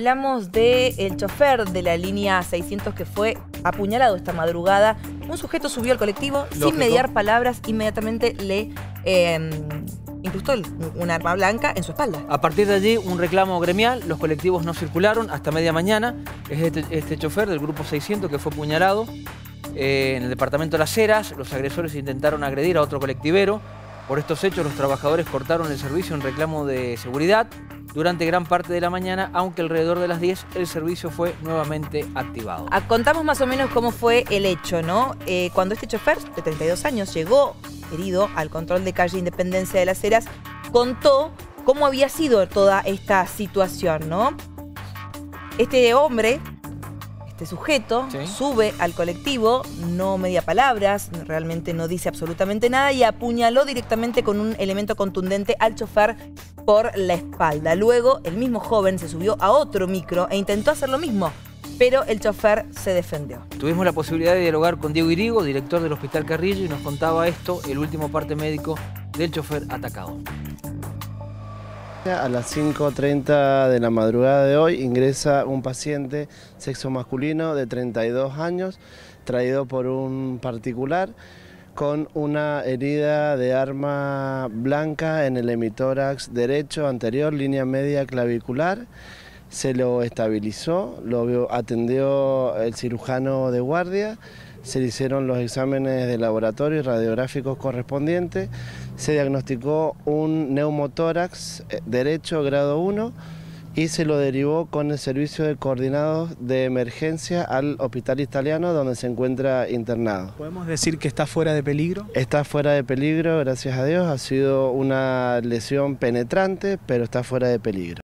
Hablamos del el chofer de la línea 600 que fue apuñalado esta madrugada. Un sujeto subió al colectivo sin mediar palabras, inmediatamente le eh, incrustó un arma blanca en su espalda. A partir de allí, un reclamo gremial, los colectivos no circularon hasta media mañana. Es este, este chofer del grupo 600 que fue apuñalado eh, en el departamento de Las Heras. Los agresores intentaron agredir a otro colectivero. Por estos hechos, los trabajadores cortaron el servicio en reclamo de seguridad durante gran parte de la mañana, aunque alrededor de las 10 el servicio fue nuevamente activado. Ah, contamos más o menos cómo fue el hecho, ¿no? Eh, cuando este chofer de 32 años llegó herido al control de calle Independencia de las Heras, contó cómo había sido toda esta situación, ¿no? Este hombre este sujeto sube al colectivo, no media palabras, realmente no dice absolutamente nada y apuñaló directamente con un elemento contundente al chofer por la espalda. Luego, el mismo joven se subió a otro micro e intentó hacer lo mismo, pero el chofer se defendió. Tuvimos la posibilidad de dialogar con Diego Irigo, director del Hospital Carrillo, y nos contaba esto, el último parte médico del chofer atacado. A las 5.30 de la madrugada de hoy ingresa un paciente sexo masculino de 32 años, traído por un particular con una herida de arma blanca en el hemitórax derecho anterior, línea media clavicular. Se lo estabilizó, lo atendió el cirujano de guardia se le hicieron los exámenes de laboratorio y radiográficos correspondientes, se diagnosticó un neumotórax eh, derecho grado 1 y se lo derivó con el servicio de coordinados de emergencia al hospital italiano donde se encuentra internado. ¿Podemos decir que está fuera de peligro? Está fuera de peligro, gracias a Dios, ha sido una lesión penetrante, pero está fuera de peligro.